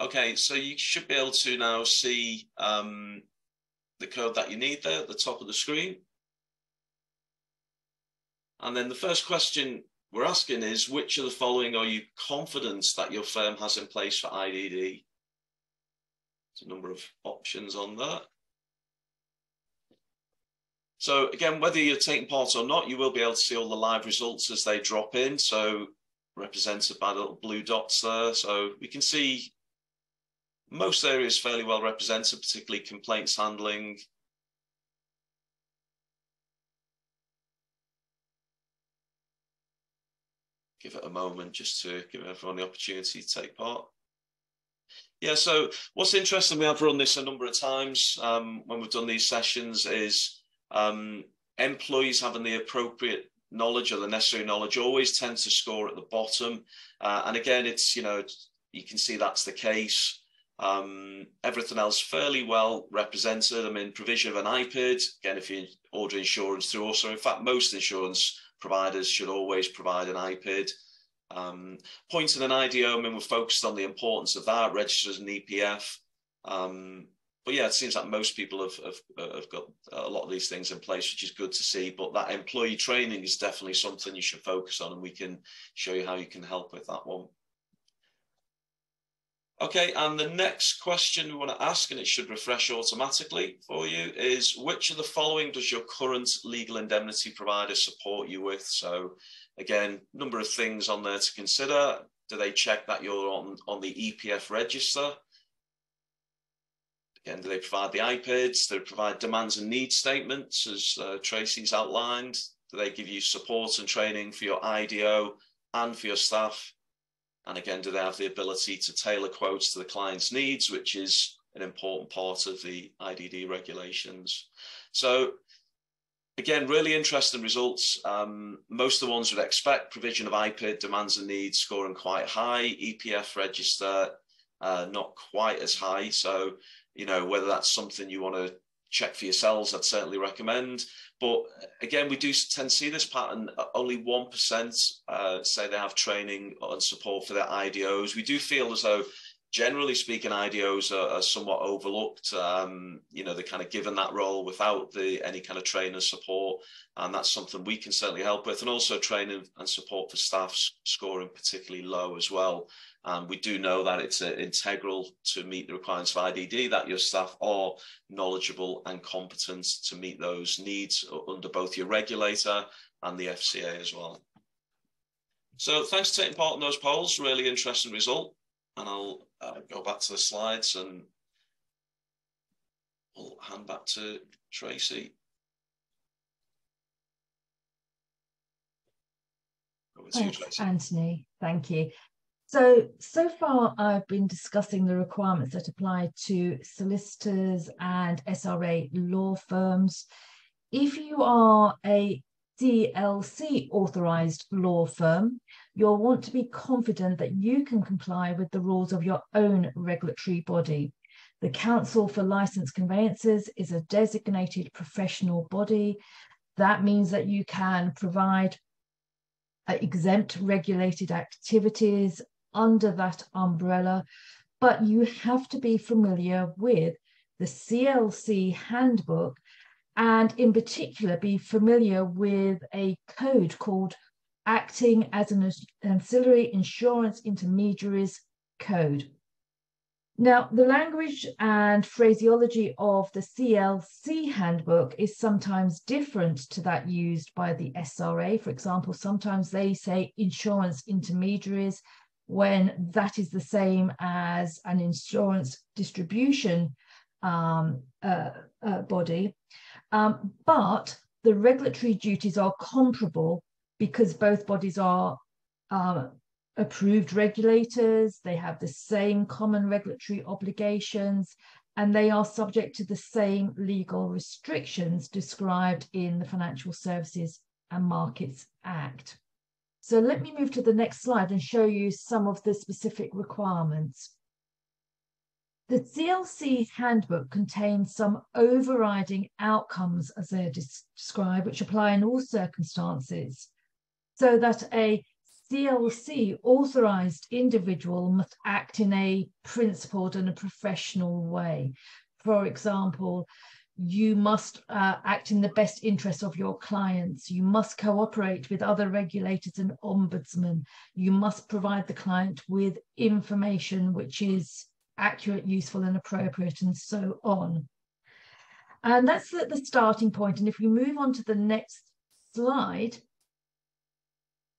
B: Okay, so you should be able to now see um, the code that you need there at the top of the screen. And then the first question we're asking is, which of the following are you confident that your firm has in place for IDD? There's a number of options on that. So again, whether you're taking part or not, you will be able to see all the live results as they drop in. So represented by the little blue dots there. So we can see most areas fairly well represented, particularly complaints handling. Give it a moment just to give everyone the opportunity to take part. Yeah, so what's interesting, we have run this a number of times um, when we've done these sessions, is um, employees having the appropriate knowledge or the necessary knowledge always tend to score at the bottom. Uh, and again, it's, you know, you can see that's the case. Um, everything else fairly well represented. I mean, provision of an IPID, again, if you order insurance through us, in fact, most insurance providers should always provide an IPID. Um, pointing an IDO, I mean, we're focused on the importance of that, registers an EPF. Um, but yeah, it seems like most people have, have, have got a lot of these things in place, which is good to see. But that employee training is definitely something you should focus on, and we can show you how you can help with that one. Okay, and the next question we want to ask, and it should refresh automatically for you, is which of the following does your current legal indemnity provider support you with? So again, number of things on there to consider. Do they check that you're on, on the EPF register? Again, do they provide the IPIDs? Do they provide demands and needs statements, as uh, Tracey's outlined? Do they give you support and training for your IDO and for your staff? And again, do they have the ability to tailor quotes to the client's needs, which is an important part of the IDD regulations. So again, really interesting results. Um, most of the ones would expect provision of IPID demands and needs scoring quite high, EPF register uh, not quite as high. So, you know, whether that's something you want to check for yourselves, I'd certainly recommend. But again, we do tend to see this pattern. Only 1% uh, say they have training and support for their IDOs. We do feel as though generally speaking, IDOs are, are somewhat overlooked. Um, you know, they're kind of given that role without the any kind of trainer support, and that's something we can certainly help with. And also training and support for staff scoring particularly low as well. Um, we do know that it's uh, integral to meet the requirements of IDD that your staff are knowledgeable and competent to meet those needs under both your regulator and the FCA as well. So thanks for taking part in those polls. Really interesting result and I'll uh, go back to the slides and I'll hand back to Tracey.
D: Thanks, you, Anthony. Thank you. So, so far I've been discussing the requirements that apply to solicitors and SRA law firms. If you are a CLC authorized law firm, you'll want to be confident that you can comply with the rules of your own regulatory body. The Council for Licensed Conveyancers is a designated professional body. That means that you can provide uh, exempt regulated activities under that umbrella, but you have to be familiar with the CLC handbook and in particular be familiar with a code called Acting as an Ancillary Insurance Intermediaries Code. Now, the language and phraseology of the CLC handbook is sometimes different to that used by the SRA. For example, sometimes they say insurance intermediaries when that is the same as an insurance distribution um, uh, uh, body. Um, but the regulatory duties are comparable because both bodies are uh, approved regulators, they have the same common regulatory obligations, and they are subject to the same legal restrictions described in the Financial Services and Markets Act. So let me move to the next slide and show you some of the specific requirements. The CLC handbook contains some overriding outcomes, as they're described, which apply in all circumstances, so that a CLC authorized individual must act in a principled and a professional way. For example, you must uh, act in the best interest of your clients. You must cooperate with other regulators and ombudsmen. You must provide the client with information which is accurate, useful, and appropriate, and so on. And that's the, the starting point. And if we move on to the next slide,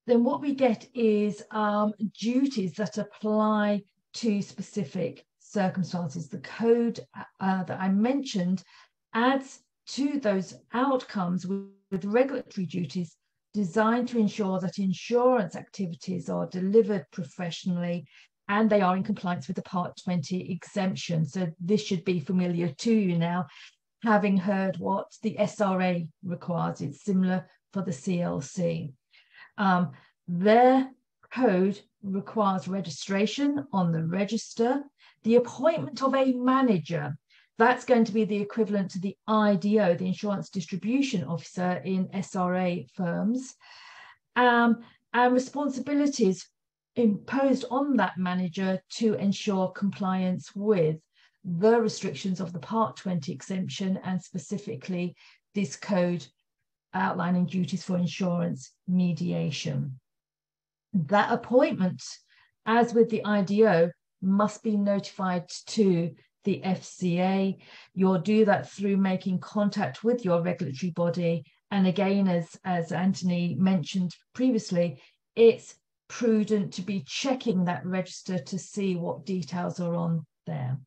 D: then what we get is um, duties that apply to specific circumstances. The code uh, that I mentioned adds to those outcomes with, with regulatory duties designed to ensure that insurance activities are delivered professionally and they are in compliance with the Part 20 exemption. So this should be familiar to you now, having heard what the SRA requires. It's similar for the CLC. Um, their code requires registration on the register, the appointment of a manager. That's going to be the equivalent to the IDO, the Insurance Distribution Officer in SRA firms, um, and responsibilities imposed on that manager to ensure compliance with the restrictions of the Part 20 exemption and specifically this code outlining duties for insurance mediation. That appointment, as with the IDO, must be notified to the FCA. You'll do that through making contact with your regulatory body. And again, as, as Anthony mentioned previously, it's prudent to be checking that register to see what details are on there.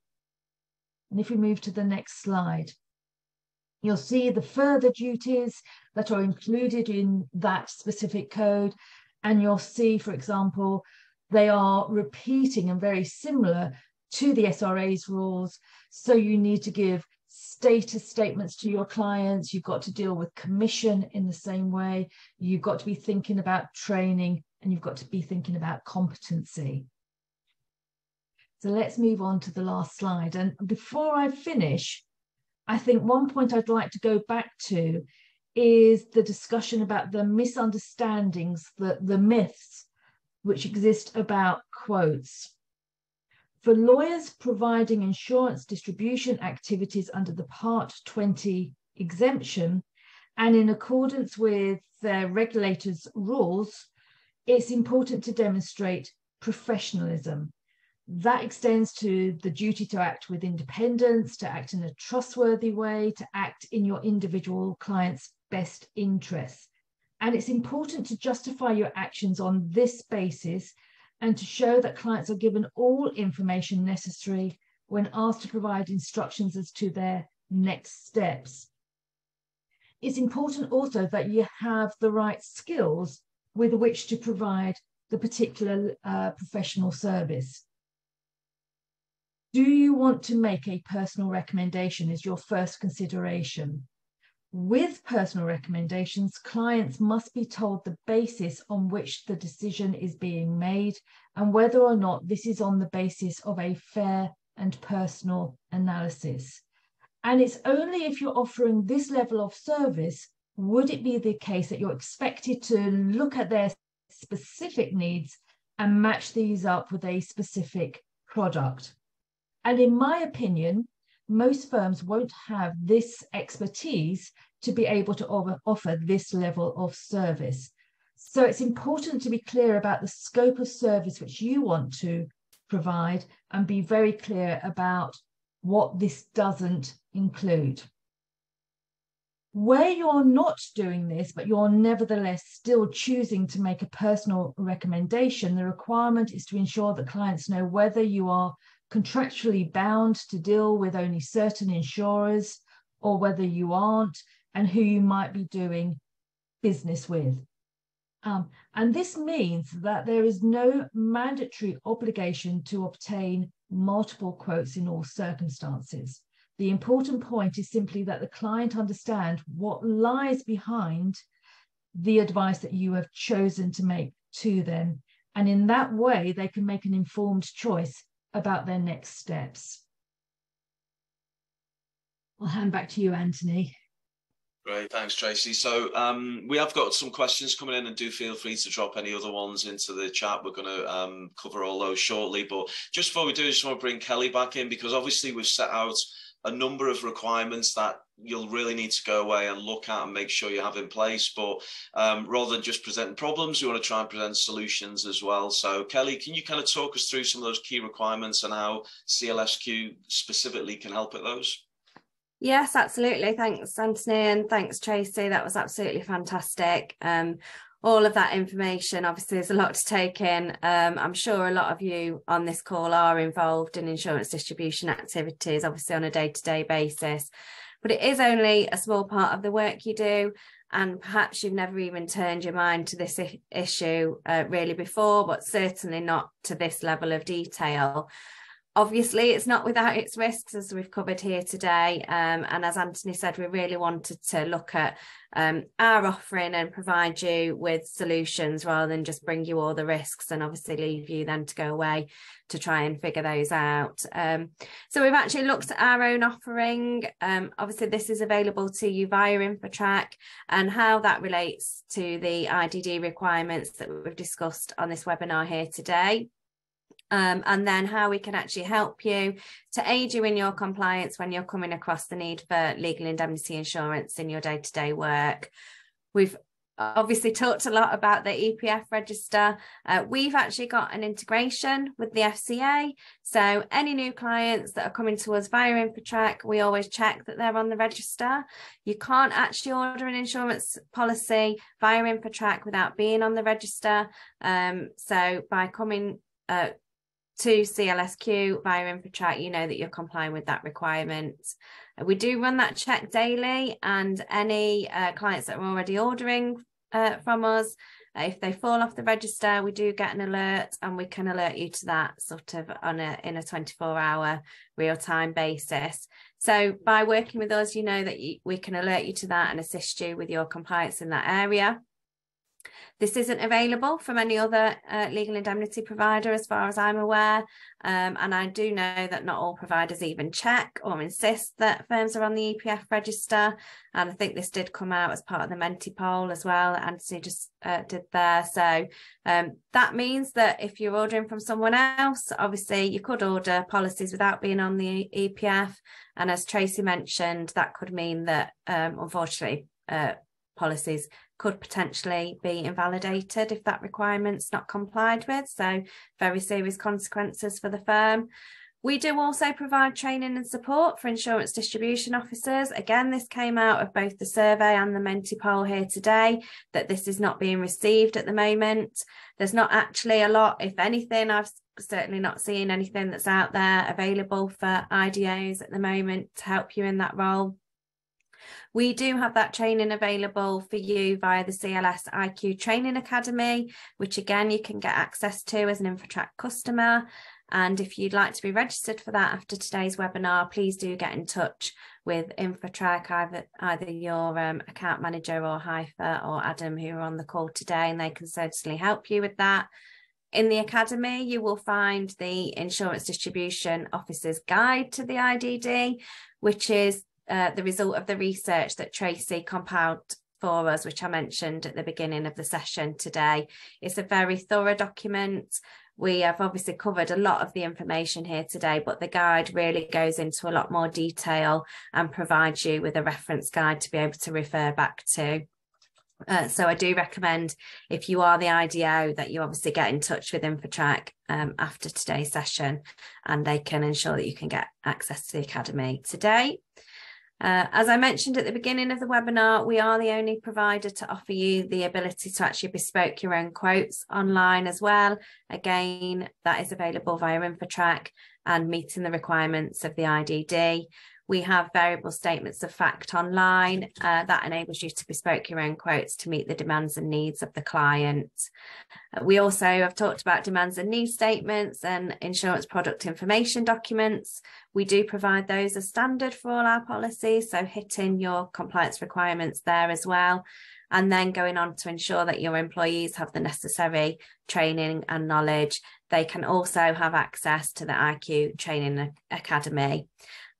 D: And if we move to the next slide, you'll see the further duties that are included in that specific code. And you'll see, for example, they are repeating and very similar to the SRA's rules. So you need to give status statements to your clients. You've got to deal with commission in the same way. You've got to be thinking about training and you've got to be thinking about competency. So let's move on to the last slide. And before I finish, I think one point I'd like to go back to is the discussion about the misunderstandings, the, the myths which exist about quotes. For lawyers providing insurance distribution activities under the Part 20 exemption, and in accordance with their regulators' rules, it's important to demonstrate professionalism that extends to the duty to act with independence, to act in a trustworthy way, to act in your individual client's best interests. And it's important to justify your actions on this basis and to show that clients are given all information necessary when asked to provide instructions as to their next steps. It's important also that you have the right skills with which to provide the particular uh, professional service. Do you want to make a personal recommendation is your first consideration. With personal recommendations, clients must be told the basis on which the decision is being made and whether or not this is on the basis of a fair and personal analysis. And it's only if you're offering this level of service would it be the case that you're expected to look at their specific needs and match these up with a specific product. And in my opinion, most firms won't have this expertise to be able to offer this level of service. So it's important to be clear about the scope of service which you want to provide and be very clear about what this doesn't include. Where you're not doing this, but you're nevertheless still choosing to make a personal recommendation, the requirement is to ensure that clients know whether you are contractually bound to deal with only certain insurers or whether you aren't and who you might be doing business with. Um, and this means that there is no mandatory obligation to obtain multiple quotes in all circumstances. The important point is simply that the client understand what lies behind the advice that you have chosen to make to them. And in that way, they can make an informed choice about their next steps. I'll hand back to you, Anthony.
B: Great, thanks, Tracey. So um, we have got some questions coming in, and do feel free to drop any other ones into the chat. We're going to um, cover all those shortly. But just before we do, I just want to bring Kelly back in because obviously we've set out a number of requirements that you'll really need to go away and look at and make sure you have in place. But um, rather than just presenting problems, you want to try and present solutions as well. So, Kelly, can you kind of talk us through some of those key requirements and how CLSQ specifically can help at those?
C: Yes, absolutely. Thanks, Anthony, and thanks, Tracey. That was absolutely fantastic. Um, all of that information. Obviously, there's a lot to take in. Um, I'm sure a lot of you on this call are involved in insurance distribution activities, obviously on a day to day basis. But it is only a small part of the work you do. And perhaps you've never even turned your mind to this issue uh, really before, but certainly not to this level of detail obviously it's not without its risks as we've covered here today um, and as anthony said we really wanted to look at um, our offering and provide you with solutions rather than just bring you all the risks and obviously leave you then to go away to try and figure those out. Um, so we've actually looked at our own offering. Um, obviously this is available to you via infotrack and how that relates to the idd requirements that we've discussed on this webinar here today um, and then how we can actually help you to aid you in your compliance when you're coming across the need for legal indemnity insurance in your day to day work. We've obviously talked a lot about the EPF register. Uh, we've actually got an integration with the FCA. So any new clients that are coming to us via InfoTrack, we always check that they're on the register. You can't actually order an insurance policy via InfoTrack without being on the register. Um, so by coming uh, to CLSQ via InfoTrack, you know that you're complying with that requirement. We do run that check daily, and any uh, clients that are already ordering uh, from us, uh, if they fall off the register, we do get an alert, and we can alert you to that sort of on a in a 24 hour real time basis. So by working with us, you know that you, we can alert you to that and assist you with your compliance in that area. This isn't available from any other uh, legal indemnity provider, as far as I'm aware. Um, and I do know that not all providers even check or insist that firms are on the EPF register. And I think this did come out as part of the Menti poll as well. That Anthony just uh, did there. So um, that means that if you're ordering from someone else, obviously you could order policies without being on the EPF. And as Tracey mentioned, that could mean that um, unfortunately uh, policies could potentially be invalidated if that requirement's not complied with. So very serious consequences for the firm. We do also provide training and support for insurance distribution officers. Again, this came out of both the survey and the Menti poll here today that this is not being received at the moment. There's not actually a lot, if anything, I've certainly not seen anything that's out there available for IDOs at the moment to help you in that role. We do have that training available for you via the CLS IQ Training Academy, which again you can get access to as an InfoTrack customer. And if you'd like to be registered for that after today's webinar, please do get in touch with InfoTrack, either, either your um, account manager or Haifa or Adam, who are on the call today, and they can certainly help you with that. In the Academy, you will find the Insurance Distribution Officer's Guide to the IDD, which is uh, the result of the research that Tracey compiled for us, which I mentioned at the beginning of the session today. It's a very thorough document. We have obviously covered a lot of the information here today, but the guide really goes into a lot more detail and provides you with a reference guide to be able to refer back to. Uh, so I do recommend if you are the IDO that you obviously get in touch with InfoTrack um, after today's session and they can ensure that you can get access to the Academy today. Uh, as I mentioned at the beginning of the webinar, we are the only provider to offer you the ability to actually bespoke your own quotes online as well. Again, that is available via InfoTrack and meeting the requirements of the IDD. We have variable statements of fact online uh, that enables you to bespoke your own quotes to meet the demands and needs of the client. Uh, we also have talked about demands and needs statements and insurance product information documents. We do provide those as standard for all our policies, so hitting your compliance requirements there as well and then going on to ensure that your employees have the necessary training and knowledge. They can also have access to the IQ Training Academy.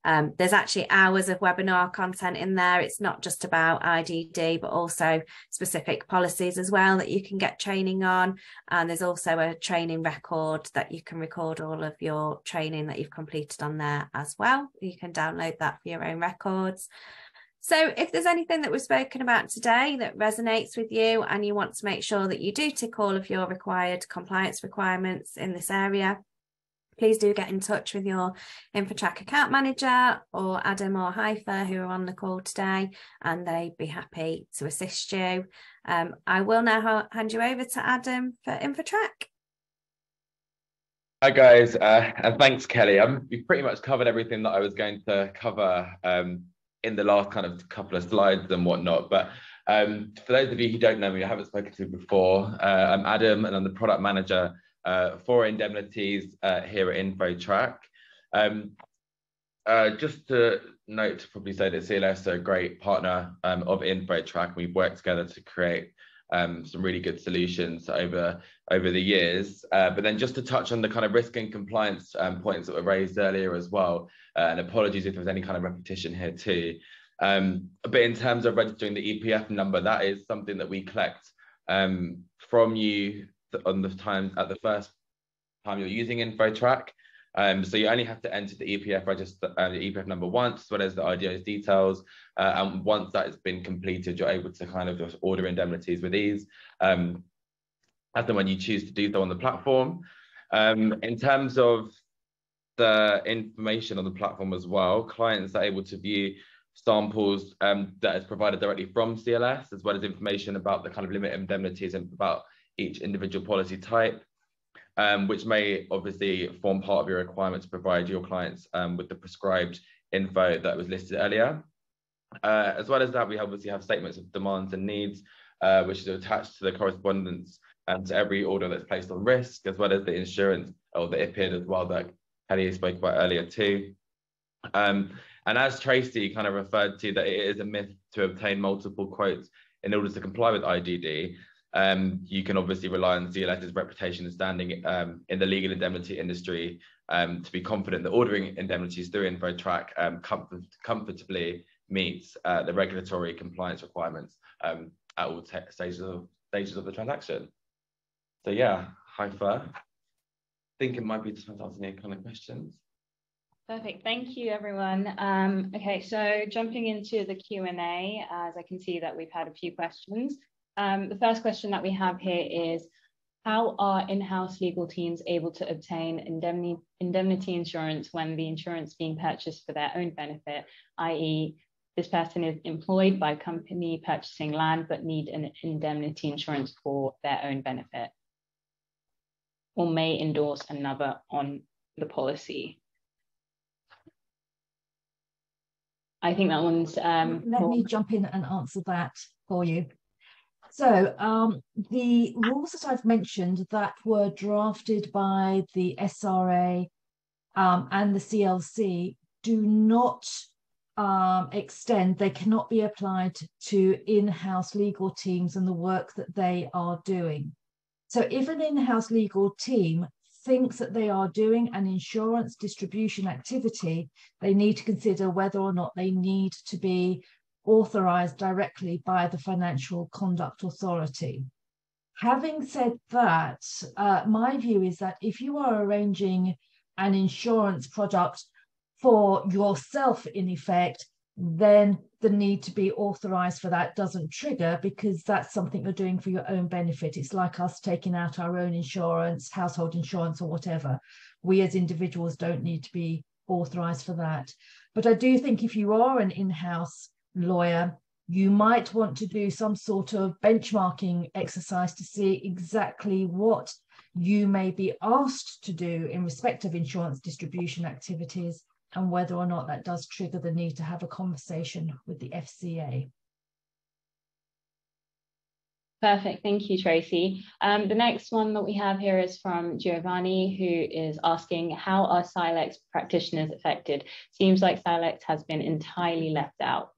C: Um, there's actually hours of webinar content in there. It's not just about IDD, but also specific policies as well that you can get training on. And there's also a training record that you can record all of your training that you've completed on there as well. You can download that for your own records. So if there's anything that we've spoken about today that resonates with you and you want to make sure that you do tick all of your required compliance requirements in this area, please do get in touch with your InfoTrack account manager or Adam or Haifa who are on the call today and they'd be happy to assist you. Um, I will now hand you over to Adam for InfoTrack.
E: Hi guys, uh, and thanks Kelly. Um, you've pretty much covered everything that I was going to cover um, in the last kind of couple of slides and whatnot. But um, for those of you who don't know me, I haven't spoken to before. Uh, I'm Adam, and I'm the product manager uh, for indemnities uh, here at InfoTrack. Um, uh, just to note to probably say that CLS are a great partner um, of InfoTrack. We've worked together to create um, some really good solutions over over the years. Uh, but then just to touch on the kind of risk and compliance um, points that were raised earlier as well, uh, and apologies if there's any kind of repetition here too. Um, but in terms of registering the EPF number, that is something that we collect um, from you on the time at the first time you're using InfoTrack. Um, so you only have to enter the EPF register, uh, the EPF number once, as well as the IDO's details. Uh, and once that has been completed, you're able to kind of just order indemnities with ease, um, as and when you choose to do so on the platform. Um, in terms of the information on the platform as well, clients are able to view samples um, that is provided directly from CLS, as well as information about the kind of limit indemnities and about each individual policy type um, which may obviously form part of your requirement to provide your clients um, with the prescribed info that was listed earlier. Uh, as well as that, we obviously have statements of demands and needs, uh, which is attached to the correspondence and to every order that's placed on risk, as well as the insurance or the IPID as well that Kelly spoke about earlier too. Um, and as Tracey kind of referred to, that it is a myth to obtain multiple quotes in order to comply with IDD, um, you can obviously rely on CLS's reputation and standing um, in the legal indemnity industry um, to be confident that ordering indemnities through InfoTrack um, comfort, comfortably meets uh, the regulatory compliance requirements um, at all stages of, stages of the transaction. So yeah, Haifa, I think it might be time to answer any kind of questions.
A: Perfect. Thank you, everyone. Um, okay, so jumping into the Q&A, as I can see that we've had a few questions. Um, the first question that we have here is, how are in-house legal teams able to obtain indemnity, indemnity insurance when the insurance being purchased for their own benefit, i.e. this person is employed by a company purchasing land but need an indemnity insurance for their own benefit or may endorse another on the policy. I think that one's. Um,
D: Let me jump in and answer that for you. So um, the rules that I've mentioned that were drafted by the SRA um, and the CLC do not um, extend, they cannot be applied to in-house legal teams and the work that they are doing. So if an in-house legal team thinks that they are doing an insurance distribution activity, they need to consider whether or not they need to be authorized directly by the Financial Conduct Authority. Having said that, uh, my view is that if you are arranging an insurance product for yourself, in effect, then the need to be authorized for that doesn't trigger because that's something you're doing for your own benefit. It's like us taking out our own insurance, household insurance, or whatever. We as individuals don't need to be authorized for that. But I do think if you are an in house lawyer, you might want to do some sort of benchmarking exercise to see exactly what you may be asked to do in respect of insurance distribution activities and whether or not that does trigger the need to have a conversation with the FCA.
A: Perfect. Thank you, Tracey. Um, the next one that we have here is from Giovanni, who is asking, how are CILEx practitioners affected? Seems like CILEx has been entirely left out.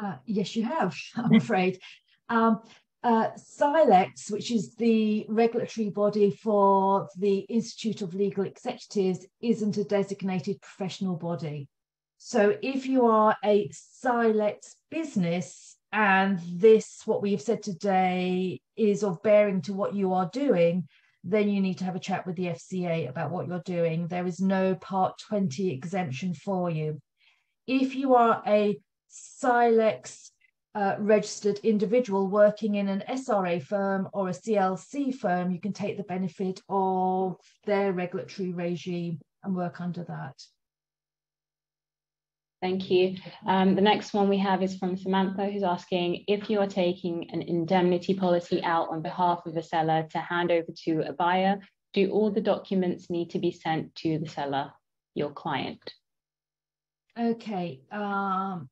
D: Uh, yes, you have, I'm afraid. Um, uh, CILEx, which is the regulatory body for the Institute of Legal Executives, isn't a designated professional body. So if you are a CILEx business and this, what we've said today, is of bearing to what you are doing, then you need to have a chat with the FCA about what you're doing. There is no Part 20 exemption for you. If you are a CILEx uh, registered individual working in an SRA firm or a CLC firm, you can take the benefit of their regulatory regime and work under that.
A: Thank you. Um, the next one we have is from Samantha, who's asking if you are taking an indemnity policy out on behalf of a seller to hand over to a buyer, do all the documents need to be sent to the seller, your client?
D: Okay. Um,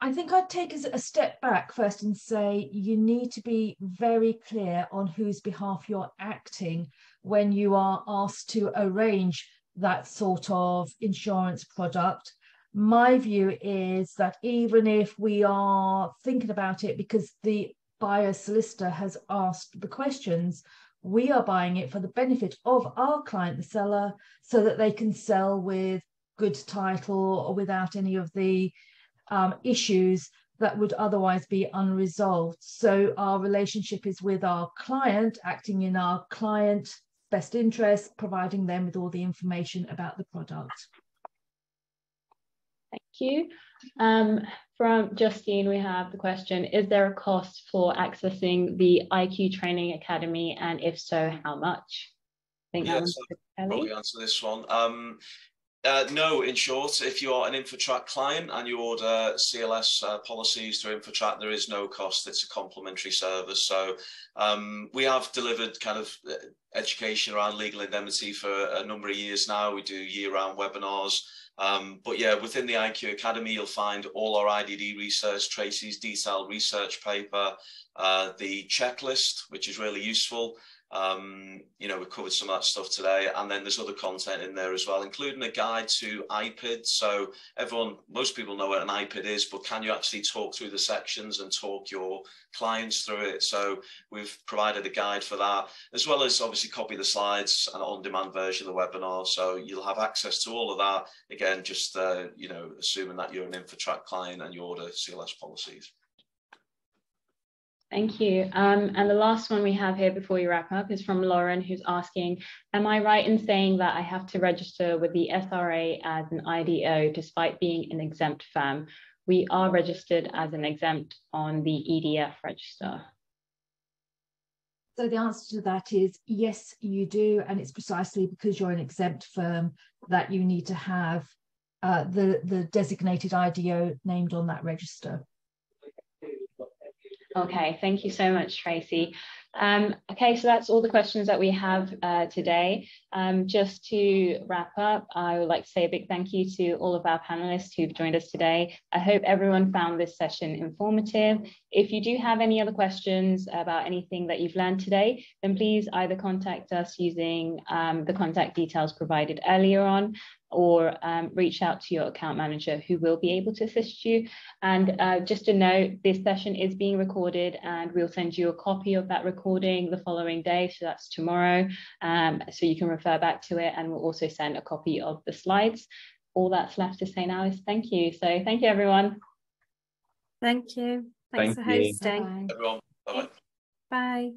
D: I think I'd take a step back first and say you need to be very clear on whose behalf you're acting when you are asked to arrange that sort of insurance product. My view is that even if we are thinking about it because the buyer solicitor has asked the questions, we are buying it for the benefit of our client, the seller, so that they can sell with good title or without any of the um, issues that would otherwise be unresolved. So our relationship is with our client, acting in our client best interest, providing them with all the information about the product.
A: Thank you. Um, from Justine, we have the question, is there a cost for accessing the IQ Training Academy? And if so, how much?
B: I think yeah, so probably answer this one. Um, uh, no, in short, if you are an InfoTrack client and you order CLS uh, policies through InfoTrack, there is no cost. It's a complimentary service. So um, we have delivered kind of uh, education around legal indemnity for a number of years now. We do year-round webinars. Um, but yeah, within the IQ Academy, you'll find all our IDD research, Tracey's detailed research paper, uh, the checklist, which is really useful. Um, you know, we covered some of that stuff today, and then there's other content in there as well, including a guide to IPID. So everyone, most people know what an IPID is, but can you actually talk through the sections and talk your clients through it? So we've provided a guide for that, as well as obviously copy the slides and on-demand version of the webinar. So you'll have access to all of that. Again, just uh, you know, assuming that you're an InfoTrack client and you order CLS policies.
A: Thank you. Um, and the last one we have here before we wrap up is from Lauren, who's asking, am I right in saying that I have to register with the SRA as an IDO despite being an exempt firm? We are registered as an exempt on the EDF register.
D: So the answer to that is yes, you do. And it's precisely because you're an exempt firm that you need to have uh, the, the designated IDO named on that register.
A: Okay, thank you so much, Tracey. Um, okay, so that's all the questions that we have uh, today. Um, just to wrap up, I would like to say a big thank you to all of our panelists who've joined us today. I hope everyone found this session informative. If you do have any other questions about anything that you've learned today, then please either contact us using um, the contact details provided earlier on or um, reach out to your account manager who will be able to assist you. And uh, just a note, this session is being recorded and we'll send you a copy of that recording the following day. So that's tomorrow. Um, so you can refer back to it and we'll also send a copy of the slides. All that's left to say now is thank you. So thank you, everyone.
C: Thank you. Thanks
E: thank
C: for hosting.
B: Bye. Everyone. Bye.
C: Bye.